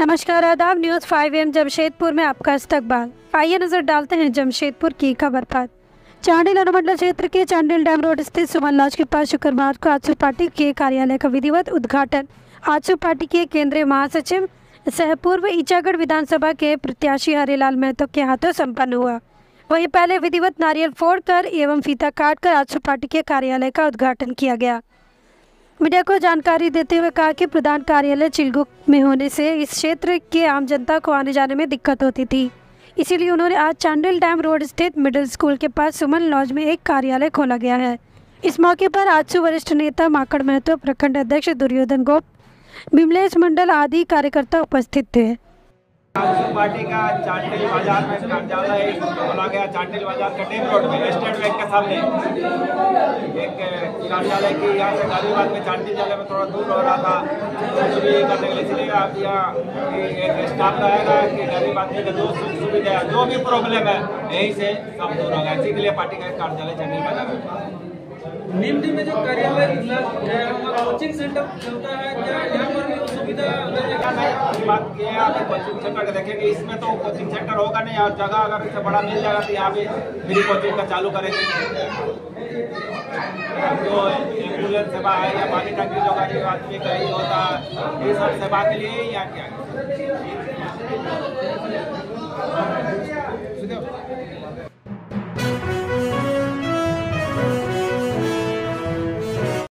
नमस्कार, आदाब news five M Jamshedpur में आपका इस्तकबाल। आइए नज़र डालते हैं जमशेदपुर की खबर पर। चांडिल अनुमंडल क्षेत्र के चांडिल डैम रोड स्थित सुमन लॉज के पास शुक्रवार को आजसू पार्टी के कार्यालय का विधिवत उद्घाटन। आजसू पार्टी के केंद्रीय महासचिव सह पूर्व ईचागढ़ विधानसभा के प्रत्याशी हरिलाल महतो के हाथों संपन्न हुआ। वहीं पहले विधिवत नारियल फोड़कर एवं फीता काटकर आजसू पार्टी के कार्यालय का उद्घाटन किया गया। मीडिया को जानकारी देते हुए कहा कि प्रधान कार्यालय चिलगु में होने से इस क्षेत्र के आम जनता को आने जाने में दिक्कत होती थी। इसीलिए उन्होंने आज चांडिल डैम रोड स्थित मिडिल स्कूल के पास सुमन लॉज में एक कार्यालय खोला गया है। इस मौके पर आजसू वरिष्ठ नेता माकड़ महतो, प्रखंड अध्यक्ष दुर्योधन गोप बिमलेश मंडल आदि कार्यकर्ता उपस्थित थे। पार्टी का चांडिल बाज़ार में कार्यालय खोला गया। चांडिल बाज़ार के टेम रोड में स्टेट बैंक के सामने एक कार्यालय की यहाँ से गाजीबाद में चांडिल जाने में थोड़ा दूर हो रहा था। कुछ भी करने के लिए इसलिए आप यहाँ एक स्टाफ रहेगा कि गरीब आदमी का जो सुख सुविधा जो भी प्रॉब्लम है, यहीं से सब दूर होगा। इसी के लिए पार्टी का कार्यालय चांडिल बाज़ार में निम्न में जो कार्यालय कोचिंग सेंटर चलता है, क्या यहाँ पर सुविधा क्या नहीं बात ये अगर कोचिंग सेंटर का देखेंगे। इसमें तो कोचिंग सेंटर होगा नहीं, और जगह अगर इससे बड़ा मिल जाएगा तो यहाँ पे मेरी कोचिंग का चालू करेंगे। जो एंबुलेंस सेवा है या पानी टंकी जो गरीब आदमी कहीं होता है ये सब सेवा के लिए ही यहाँ क्या